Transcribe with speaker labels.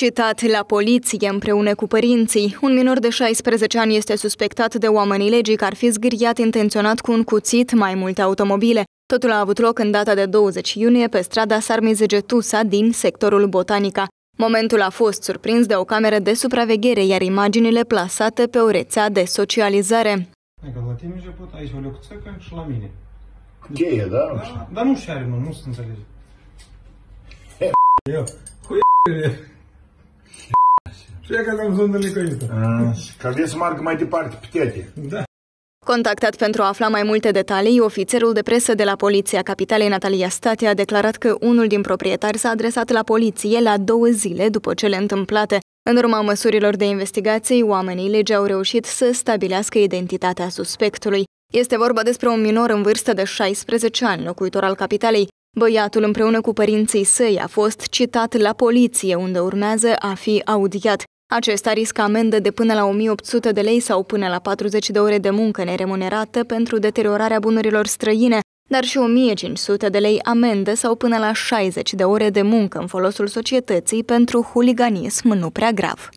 Speaker 1: Citat la poliție împreună cu părinții, un minor de 16 ani este suspectat de oamenii legii că ar fi zgâriat intenționat cu un cuțit mai multe automobile. Totul a avut loc în data de 20 iunie pe strada Sarmizegetusa din sectorul Botanica. Momentul a fost surprins de o cameră de supraveghere, iar imaginile plasate pe o rețea de socializare.
Speaker 2: Adică la tine început, aici o lecuțăcă și la mine.
Speaker 3: Cheie, da?
Speaker 2: Da, dar nu și are, mă, nu se înțelege. Eu, cu Și e că am zonă licăită.
Speaker 3: Că vreți să meargă mai departe pe tete.
Speaker 2: Da.
Speaker 1: Contactat pentru a afla mai multe detalii, ofițerul de presă de la Poliția Capitalei Natalia State a declarat că unul din proprietari s-a adresat la poliție la două zile după cele întâmplate. În urma măsurilor de investigație, oamenii legii au reușit să stabilească identitatea suspectului. Este vorba despre un minor în vârstă de 16 ani, locuitor al capitalei. Băiatul împreună cu părinții săi a fost citat la poliție, unde urmează a fi audiat. Acesta riscă amendă de până la 1800 de lei sau până la 40 de ore de muncă neremunerată pentru deteriorarea bunurilor străine, dar și 1500 de lei amendă sau până la 60 de ore de muncă în folosul societății pentru huliganism nu prea grav.